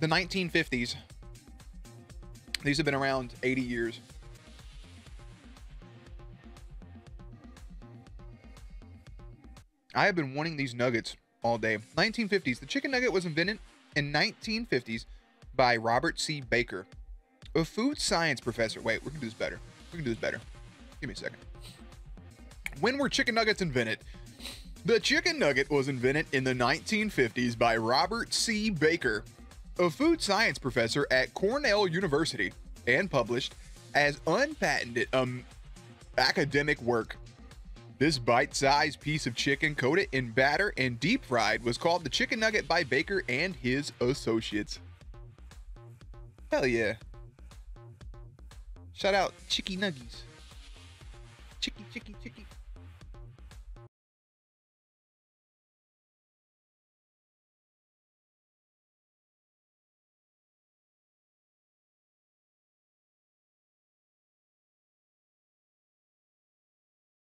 the 1950s. These have been around 80 years. I have been wanting these nuggets all day. 1950s. The chicken nugget was invented in 1950s by Robert C. Baker, a food science professor. Wait, we can do this better. We can do this better. Give me a second. When were chicken nuggets invented? The chicken nugget was invented in the 1950s by Robert C. Baker, a food science professor at Cornell University, and published as unpatented um, academic work. This bite sized piece of chicken coated in batter and deep fried was called the chicken nugget by Baker and his associates. Hell yeah. Shout out Chicky Nuggies. Chicky, chicky, chicky.